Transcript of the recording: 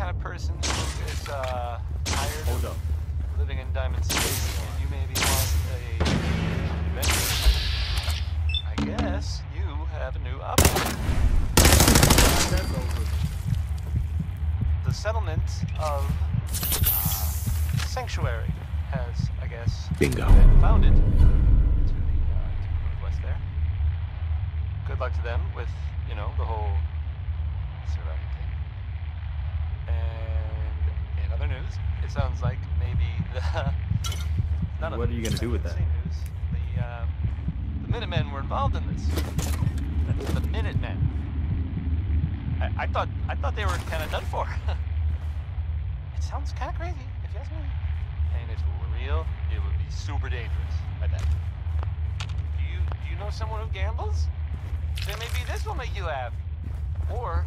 kind of person who is uh, tired Hold of up. living in Diamond City and you maybe want a adventure, I guess you have a new option. The settlement of uh, Sanctuary has, I guess, Bingo. been founded to the, uh, to the northwest there. Good luck to them with, you know, the whole surviving thing. And in other news, it sounds like maybe the. What are you gonna do with that? News, the, uh, the Minutemen were involved in this. The Minutemen. I, I thought I thought they were kind of done for. it sounds kind of crazy, if you ask me. And if it were real, it would be super dangerous. I bet. Do you do you know someone who gambles? Then maybe this will make you laugh. Or